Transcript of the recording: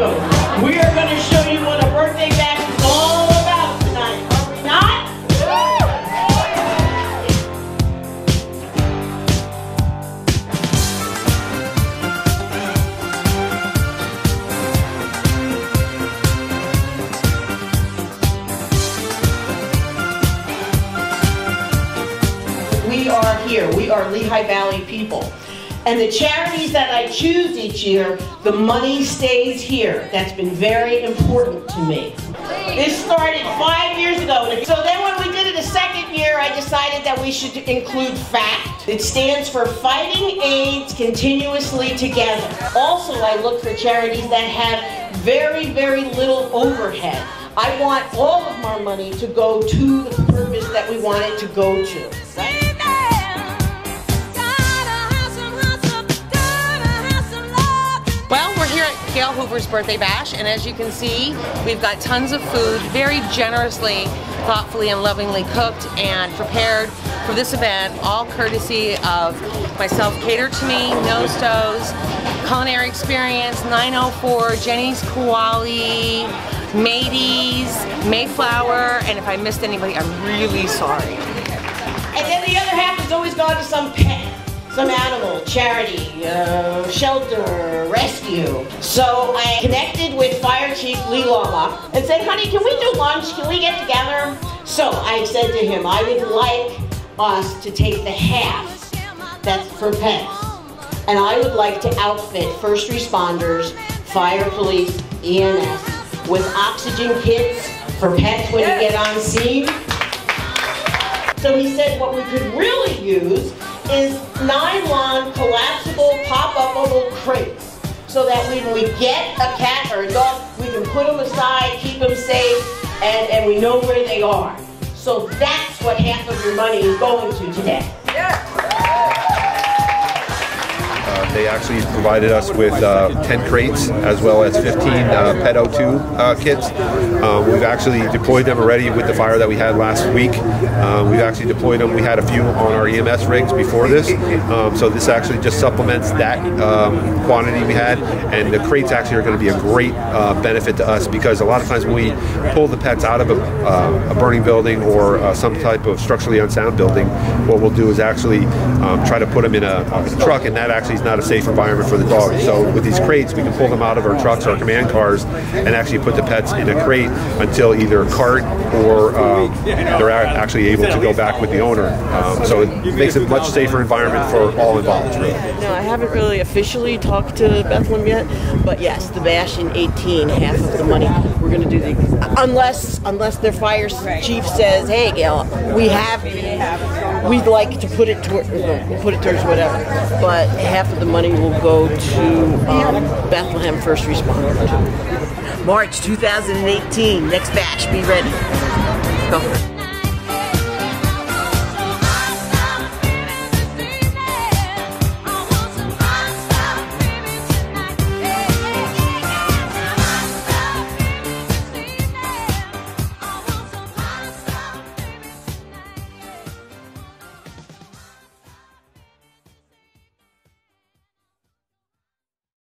We are going to show you what a birthday bash is all about tonight, are we not? We are here. We are Lehigh Valley people. And the charities that I choose each year, the money stays here. That's been very important to me. This started five years ago. So then when we did it a second year, I decided that we should include FACT. It stands for Fighting AIDS Continuously Together. Also, I look for charities that have very, very little overhead. I want all of our money to go to the purpose that we want it to go to. Gail Hoover's birthday bash, and as you can see, we've got tons of food, very generously, thoughtfully, and lovingly cooked and prepared for this event, all courtesy of myself, Cater to Me, No Stoves, Culinary Experience, 904, Jenny's Koali, Mateys, Mayflower, and if I missed anybody, I'm really sorry. And then the other half is always gone to some pet, some animal, charity, uh, shelter, rescue. So I connected with Fire Chief Lee Lala and said, honey, can we do lunch? Can we get together? So I said to him, I would like us to take the half that's for pets. And I would like to outfit first responders, fire police, EMS with oxygen kits for pets when you get on scene. So he said what we could really use is nylon crates so that when we get a cat or a dog, we can put them aside, keep them safe, and, and we know where they are. So that's what half of your money is going to today. Uh, They actually provided us with uh, 10 crates as well as 15 uh, Pet O2 uh, kits. Uh, we've actually deployed them already with the fire that we had last week. We've actually deployed them. We had a few on our EMS rigs before this, um, so this actually just supplements that um, quantity we had. And the crates actually are going to be a great benefit to us because a lot of times when we pull the pets out of a, a burning building or some type of structurally unsound building, what we'll do is actually um, try to put them in a, a truck, and that actually is not a safe environment for the dog. So with these crates, we can pull them out of our trucks or command cars and actually put the pets in a crate until either a cart or um, they're actually able to go back with the owner. Um, so it makes a much safer environment for all involved, really. No, I haven't really officially talked to Bethlehem yet, but yes, the bash in 18, half of the money we're going to do the unless unless their fire chief says, "Hey, Gail, we have we'd like to put it we'll put it towards whatever," but half of the money will go to um, Bethlehem First Responders. March 2018, next batch, be ready. Go.